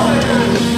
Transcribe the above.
Wow.